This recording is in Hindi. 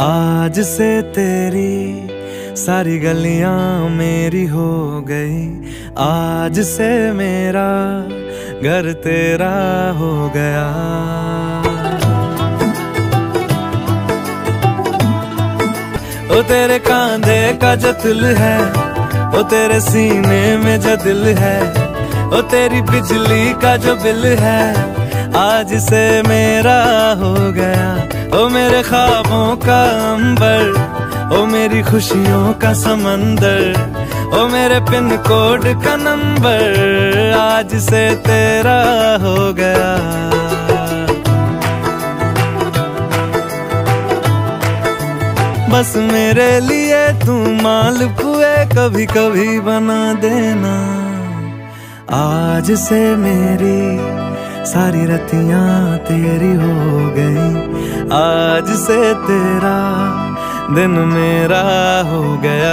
आज से तेरी सारी गलियाँ मेरी हो गई। आज से मेरा घर तेरा हो गया। ओ तेरे कांधे का जो दिल है, ओ तेरे सीने में जो दिल है, ओ तेरी बिजली का जो बिल है, आज से मेरा हो गया। का अंबर, ओ मेरी खुशियों का समंदर, ओ मेरे पिन कोड का नंबर, आज से तेरा हो गया। बस मेरे लिए तू माल पुए कभी कभी बना देना। आज से मेरी सारी रतियाँ तेरी हो गई। आज से तेरा दिन मेरा हो गया।